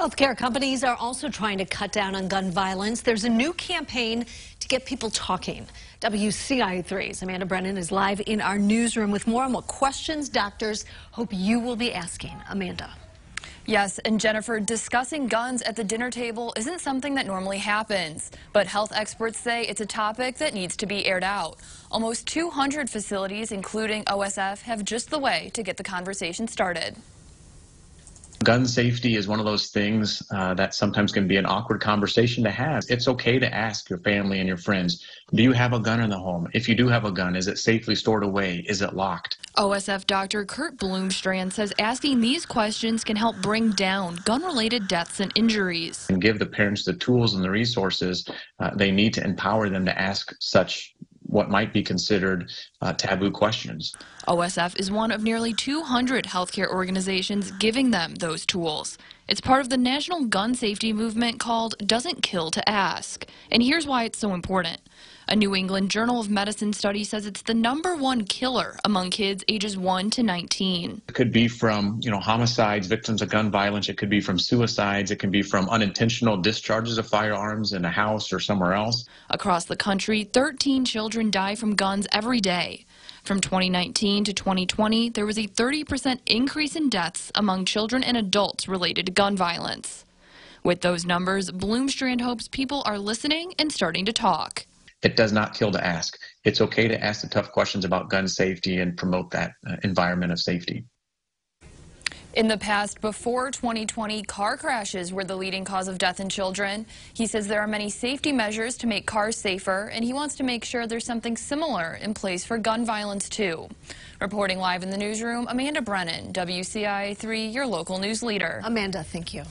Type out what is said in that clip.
Healthcare companies are also trying to cut down on gun violence. There's a new campaign to get people talking. WCIA3's Amanda Brennan is live in our newsroom with more on what questions doctors hope you will be asking. Amanda. Yes, and Jennifer, discussing guns at the dinner table isn't something that normally happens, but health experts say it's a topic that needs to be aired out. Almost 200 facilities, including OSF, have just the way to get the conversation started. Gun safety is one of those things uh, that sometimes can be an awkward conversation to have. It's okay to ask your family and your friends, do you have a gun in the home? If you do have a gun, is it safely stored away? Is it locked? OSF Dr. Kurt Bloomstrand says asking these questions can help bring down gun-related deaths and injuries. And give the parents the tools and the resources uh, they need to empower them to ask such what might be considered uh, taboo questions. OSF is one of nearly 200 healthcare organizations giving them those tools. It's part of the national gun safety movement called Doesn't Kill to Ask. And here's why it's so important. A New England Journal of Medicine study says it's the number one killer among kids ages 1 to 19. It could be from, you know, homicides, victims of gun violence. It could be from suicides. It can be from unintentional discharges of firearms in a house or somewhere else. Across the country, 13 children die from guns every day. From 2019 to 2020, there was a 30% increase in deaths among children and adults related to gun violence. With those numbers, Bloomstrand hopes people are listening and starting to talk. It does not kill to ask. It's okay to ask the tough questions about gun safety and promote that uh, environment of safety. In the past, before 2020, car crashes were the leading cause of death in children. He says there are many safety measures to make cars safer, and he wants to make sure there's something similar in place for gun violence, too. Reporting live in the newsroom, Amanda Brennan, WCIA 3, your local news leader. Amanda, thank you.